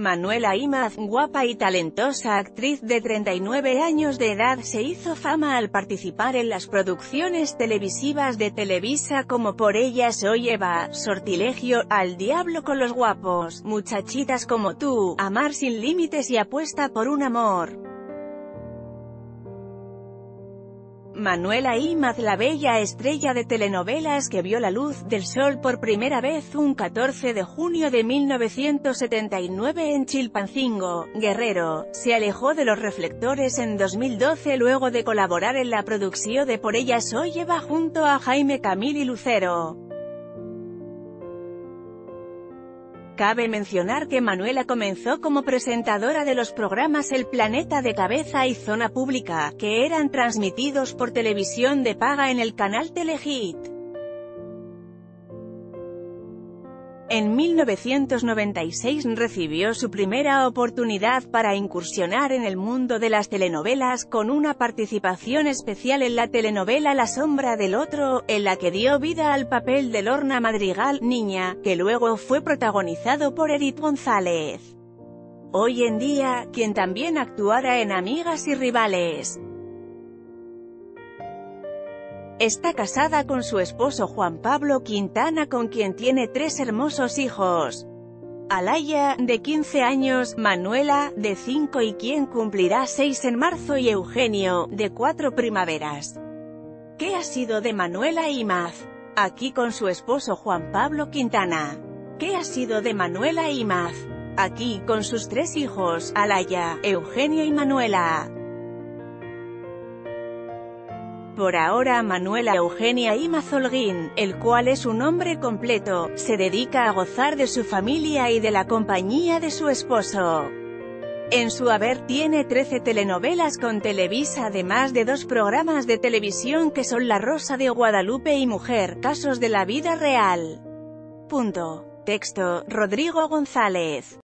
Manuela Imaz, guapa y talentosa actriz de 39 años de edad se hizo fama al participar en las producciones televisivas de Televisa como Por ella soy Eva, Sortilegio, Al diablo con los guapos, Muchachitas como tú, Amar sin límites y Apuesta por un amor. Manuela Imaz la bella estrella de telenovelas que vio la luz del sol por primera vez un 14 de junio de 1979 en Chilpancingo, Guerrero, se alejó de los reflectores en 2012 luego de colaborar en la producción de Por ella soy Eva junto a Jaime Camil y Lucero. Cabe mencionar que Manuela comenzó como presentadora de los programas El Planeta de Cabeza y Zona Pública, que eran transmitidos por televisión de paga en el canal Telehit. En 1996 recibió su primera oportunidad para incursionar en el mundo de las telenovelas con una participación especial en la telenovela La sombra del otro, en la que dio vida al papel de Lorna Madrigal, niña, que luego fue protagonizado por Edith González. Hoy en día, quien también actuara en Amigas y Rivales. Está casada con su esposo Juan Pablo Quintana con quien tiene tres hermosos hijos. Alaya, de 15 años, Manuela, de 5 y quien cumplirá 6 en marzo y Eugenio, de 4 primaveras. ¿Qué ha sido de Manuela Imaz? Aquí con su esposo Juan Pablo Quintana. ¿Qué ha sido de Manuela Imaz? Aquí con sus tres hijos, Alaya, Eugenio y Manuela. Por ahora Manuela Eugenia Imazolguín, el cual es su nombre completo, se dedica a gozar de su familia y de la compañía de su esposo. En su haber tiene 13 telenovelas con Televisa además de dos programas de televisión que son La Rosa de Guadalupe y Mujer, casos de la vida real. Punto. Texto, Rodrigo González.